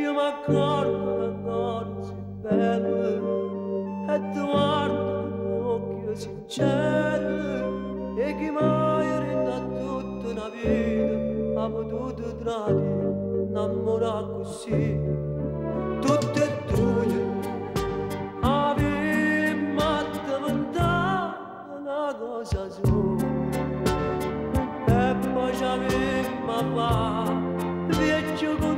io mi accorgo una notte bella e ti guardo con occhio sincero e che mai rinda tutta una vita ha potuto tradire innamorare così tutte e due abbiamo diventato una cosa sola e poi ci abbiamo fatto viaggio con